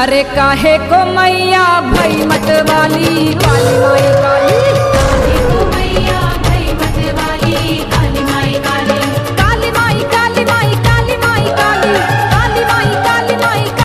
अरे काहे को मैया भई मत वाली